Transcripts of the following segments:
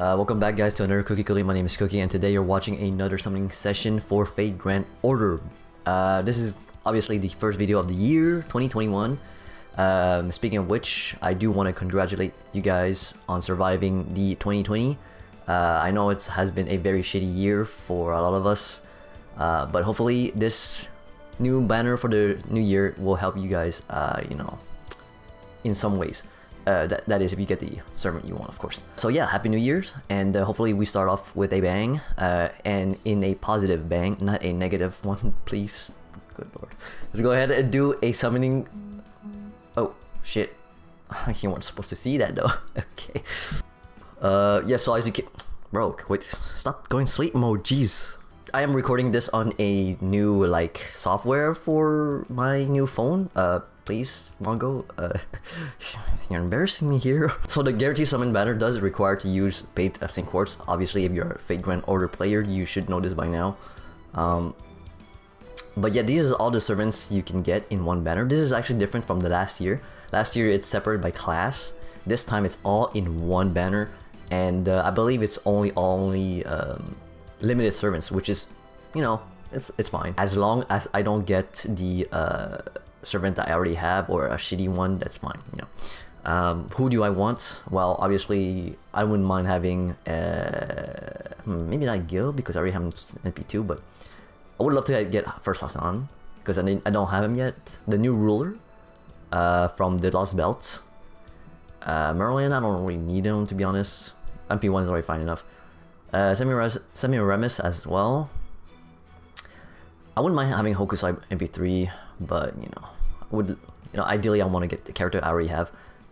Uh, welcome back guys to another Cookie Cooly. My name is Cookie and today you're watching another summoning session for Fate Grand Order. Uh, this is obviously the first video of the year, 2021. Um, speaking of which, I do want to congratulate you guys on surviving the 2020. Uh, I know it has been a very shitty year for a lot of us, uh, but hopefully this new banner for the new year will help you guys, uh, you know, in some ways. Uh, that, that is if you get the servant you want of course. So yeah happy new year's and uh, hopefully we start off with a bang uh, and in a positive bang not a negative one please. Good lord. Let's go ahead and do a summoning. Oh shit. You weren't supposed to see that though. Okay. Uh yeah so as you can bro wait stop going sleep mode jeez. I am recording this on a new like software for my new phone. Uh, please, Mongo, uh, you're embarrassing me here. So the guarantee summon banner does require to use paid Saint Quartz. Obviously, if you're a Fate Grand Order player, you should know this by now. Um, but yeah, these are all the servants you can get in one banner. This is actually different from the last year. Last year it's separated by class. This time it's all in one banner, and uh, I believe it's only only. Um, limited servants, which is, you know, it's it's fine as long as I don't get the uh, servant that I already have or a shitty one. That's fine, you know. Um, who do I want? Well, obviously, I wouldn't mind having uh, maybe not Gil because I already have NP2, but I would love to get first Hassan because I, I don't have him yet. The new ruler uh, from the Lost Belt. Uh, Merlin, I don't really need him to be honest. NP1 is already fine enough. Uh, Semiramis as well. I wouldn't mind having Hokusai NP3, but you know, would you know ideally I want to get the character I already have.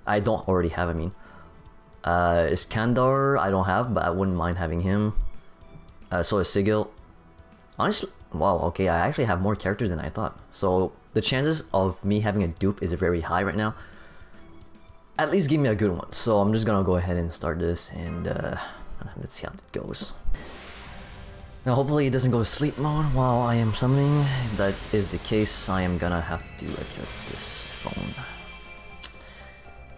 I don't already have. I mean, uh, Iskandar I don't have, but I wouldn't mind having him. Uh, so is Sigil. Honestly, wow. Okay, I actually have more characters than I thought. So the chances of me having a dupe is very high right now. At least give me a good one. So I'm just gonna go ahead and start this and. Uh, Let's see how it goes. Now hopefully it doesn't go to sleep mode while I am summoning. If that is the case, I am gonna have to adjust this phone.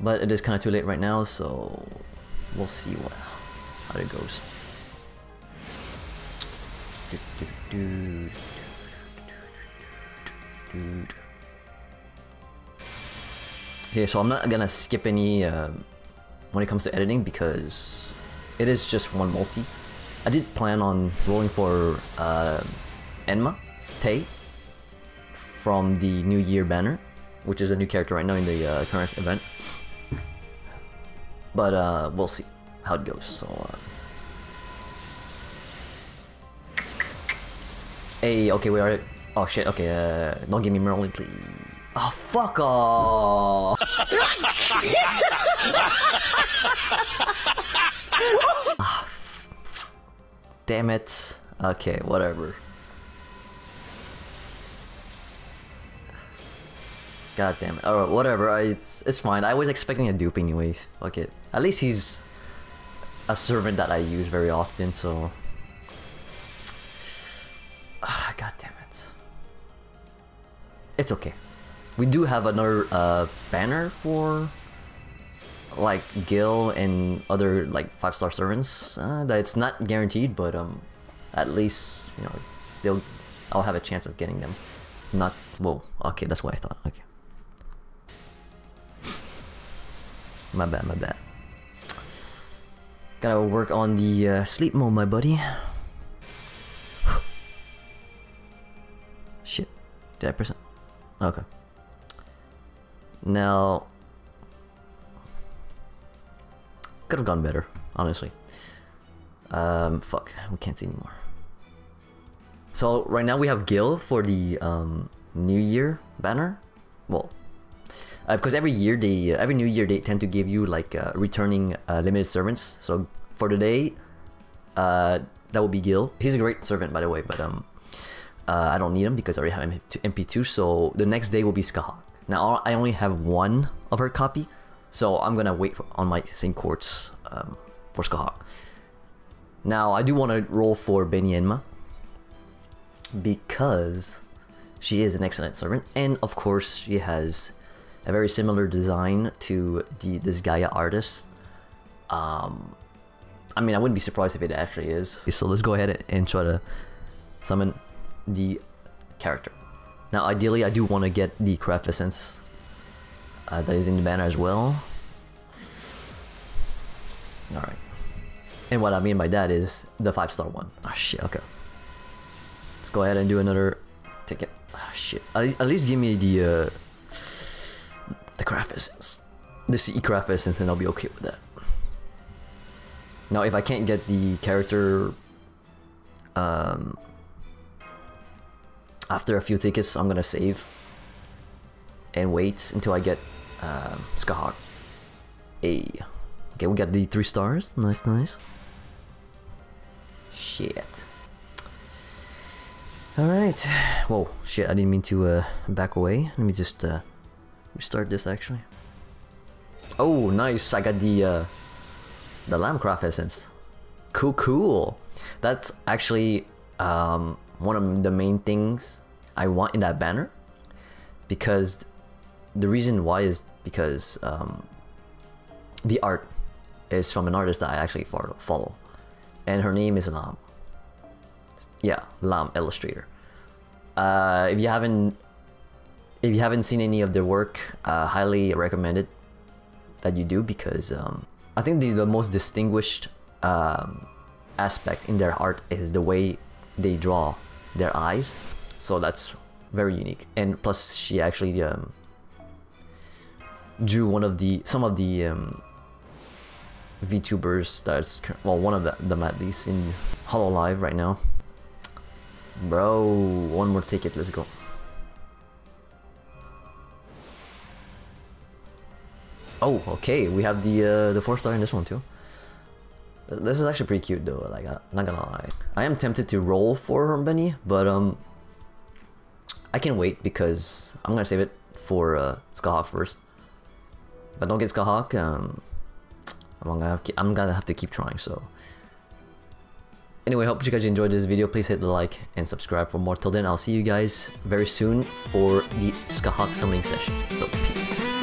But it is kind of too late right now, so we'll see what how it goes. Okay, so I'm not gonna skip any uh, when it comes to editing because it is just one multi. I did plan on rolling for uh, Enma, Tay, from the New Year banner, which is a new character right now in the uh, current event. But uh, we'll see how it goes. So, uh... hey, okay, we are. Oh shit. Okay, uh, don't give me Merlin, please. Oh fuck off! Damn it. Okay, whatever. God damn it. Alright, whatever. I, it's it's fine. I was expecting a dupe anyway. Fuck it. At least he's a servant that I use very often, so... Ah, God damn it. It's okay. We do have another uh, banner for like Gil and other like five star servants uh, that it's not guaranteed, but um, at least you know they'll I'll have a chance of getting them. Not whoa. Okay, that's what I thought. Okay. My bad, my bad. Gotta work on the uh, sleep mode, my buddy. Shit. Did I press it? Okay. Now, Could have gone better, honestly. Um, fuck, we can't see anymore. So right now we have Gil for the um, New Year banner. Well, uh, because every year they, uh, every New Year they tend to give you like uh, returning uh, limited servants. So for today, that will be Gil. He's a great servant by the way, but um, I don't need him because I already have NP2. So the next day will be Scathach. Now I only have one of her copy, so I'm gonna wait for, on my St. Quartz um, for Scathach. Now I do want to roll for Beni-Enma because she is an excellent servant, and of course she has a very similar design to the this Gaia artist. Um, I mean, I wouldn't be surprised if it actually is. So let's go ahead and try to summon the character. Now, ideally, I do want to get the craft essence uh, that is in the banner as well. Alright. And what I mean by that is the 5 star one. Ah, shit, okay. Let's go ahead and do another ticket. Ah, shit. At, at least give me the, uh, the craft essence. The CE craft essence and I'll be okay with that. Now, if I can't get the character um, after a few tickets, I'm gonna save and wait until I get um, Scathach. A. Okay, we got the three stars. Nice, nice. Shit. Alright. Whoa, shit, I didn't mean to uh, back away. Let me just uh, restart this actually. Oh, nice. I got the uh, the Lambcraft essence. Cool, cool. That's actually um, one of the main things I want in that banner because the reason why is because um, the art is from an artist that I actually follow and her name is Lam. Yeah, Lam Illustrator. Uh, if you haven't if you haven't seen any of their work, uh, highly recommended that you do because um, I think the, the most distinguished um, aspect in their art is the way they draw their eyes. So that's very unique. And plus, she actually um, drew one of the some of the um, VTubers that's well one of them at least in Hololive right now. Bro, one more ticket. Let's go. Oh, okay. We have the uh, the four star in this one too. This is actually pretty cute though. Like, I'm not gonna lie. I am tempted to roll for Benny, but um, I can wait because I'm gonna save it for uh, Scathach first. If I don't get Scathach, um, I'm gonna have, I'm gonna have to keep trying. So. Anyway, hope you guys enjoyed this video. Please hit the like and subscribe for more. Till then, I'll see you guys very soon for the Scathach summoning session. So, peace.